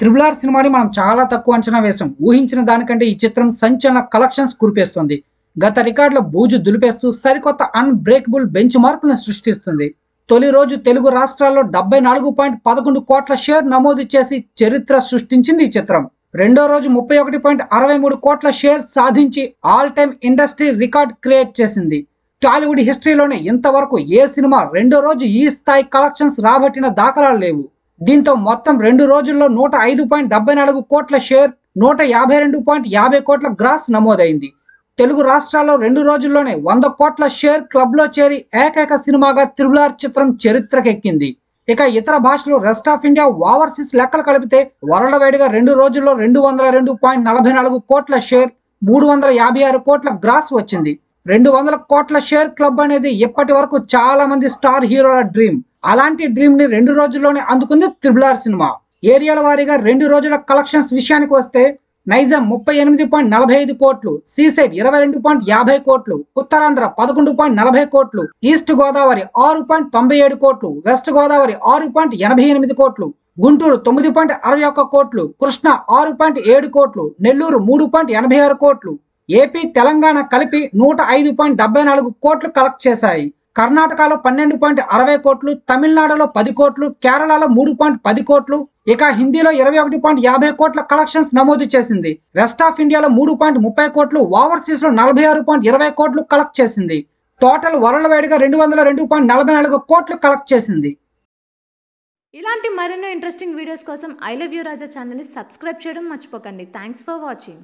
Triple R సినిమాని మనం చాలా తక్కువ అంచనా వేశాం ఊహించిన దానికంటే ఈ చిత్రం సంచలన కలెక్షన్స్ కురిపేస్తుంది. గత రికార్డుల బూజు దులిపేస్తూ సరికొత్త అన్బ్రేకబుల్ బెంచ్ మార్కులను సృష్టిస్తుంది. తొలి రోజు తెలుగు రాష్ట్రాల్లో డెబ్బై నాలుగు పాయింట్ పదకొండు కోట్ల షేర్ నమోదు చేసి చరిత్ర సృష్టించింది ఈ చిత్రం. రెండో రోజు ముప్పై ఒకటి పాయింట్ అరవై మూడు కోట్ల షేర్ సాధించి all time industry record create చేసింది. టాలీవుడ్ హిస్టరీలోనే ఇంతవరకు ఏ సినిమా రెండో రోజు ఈ స్థాయి కలెక్షన్స్ రాబట్టిన దాఖలాలు లేవు. దీంతో మొత్తం రెండు రోజుల్లో నూట ఐదు పాయింట్ డెబ్బై నాలుగు కోట్ల షేర్ నూట యాభై రెండు పాయింట్ యాభై కోట్ల గ్రాస్ నమోదైంది. తెలుగు రాష్ట్రాల్లో రెండు రోజుల్లోనే వంద కోట్ల షేర్ క్లబ్లో చేరి ఏకైక సినిమాగా త్రిబులార్ చిత్రం చరిత్రకెక్కింది. ఇక ఇతర భాషలు రెస్ట్ ఆఫ్ ఇండియా ఓవర్సీస్ లెక్కలు కలిపితే వరల్డ్ వైడ్గా రెండు రోజుల్లో రెండు వందల రెండు పాయింట్ నలభై నాలుగు కోట్ల షేర్ మూడు వందల యాభై ఆరు కోట్ల గ్రాస్ వచ్చింది. రెండు వందల కోట్ల షేర్ క్లబ్ అనేది ఇప్పటి వరకు చాలా మంది స్టార్ హీరోల డ్రీమ్. అలాంటి డ్రీమ్ని రెండు రోజుల్లోనే అందుకుంది త్రిబులార్ సినిమా. ఏరియాల వారీగా రెండు రోజుల కలెక్షన్స్ విషయానికి వస్తే నైజాం ముప్పై ఎనిమిది పాయింట్ నలభై ఐదు కోట్లు సీసైడ్ ఇరవై రెండు పాయింట్ యాభై కోట్లు ఉత్తరాంధ్ర పదకొండు పాయింట్ నలభై కోట్లు ఈస్ట్ గోదావరి ఆరు పాయింట్ తొంభై ఏడు కోట్లు వెస్ట్ గోదావరి ఆరు పాయింట్ ఎనభై ఎనిమిది కోట్లు గుంటూరు తొమ్మిది పాయింట్ అరవై ఒక్క కోట్లు కృష్ణ ఆరు పాయింట్ ఏడు కోట్లు నెల్లూరు మూడు పాయింట్ ఎనభై ఆరు కోట్లు ఏపీ తెలంగాణ కలిపి నూట ఐదు పాయింట్ డెబ్బై నాలుగు కోట్లు కలెక్ట్ చేశాయి. కర్ణాటకలో పన్నెండు పాయింట్ అరవై కోట్లు తమిళనాడులో పది కోట్లు కేరళలో మూడు పాయింట్ పది కోట్లు ఇక హిందీలో ఇరవై ఒకటి పాయింట్ యాభై కోట్ల కలెక్షన్స్ నమోదు చేసింది. రెస్ట్ ఆఫ్ ఇండియాలో మూడు పాయింట్ ముప్పై కోట్లు ఓవర్సీస్లో నలభై ఆరు పాయింట్ ఇరవై కోట్లు కలెక్ట్ చేసింది. టోటల్ వరల్డ్ వైడ్గా రెండు వందల రెండు పాయింట్ నలభై నాలుగు కోట్లు కలెక్ట్ చేసింది. ఇలాంటి మరెన్నో ఇంట్రెస్టింగ్ వీడియోస్ కోసం ఐ లవ్ యూ రాజా ఛానల్ని సబ్స్క్రైబ్ చేయడం మర్చిపోకండి. Thanks for watching